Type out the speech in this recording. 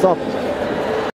stop.